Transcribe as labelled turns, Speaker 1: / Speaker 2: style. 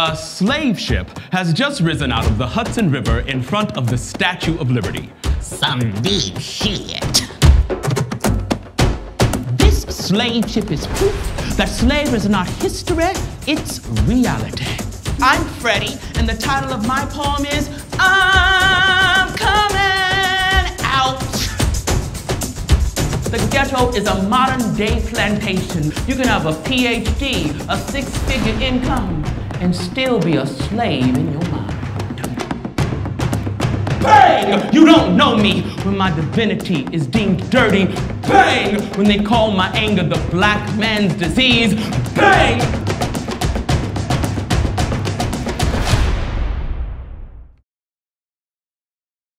Speaker 1: A slave ship has just risen out of the Hudson River in front of the Statue of Liberty.
Speaker 2: Some deep shit.
Speaker 3: This slave ship is proof that slavery is not history, it's reality. I'm Freddie, and the title of my poem is I'm Coming Out. The ghetto is a modern day plantation. You can have a PhD, a six figure income, and still be a slave in your mind. Bang! You don't know me when my divinity is deemed dirty. Bang! When they call my anger the black man's disease. Bang!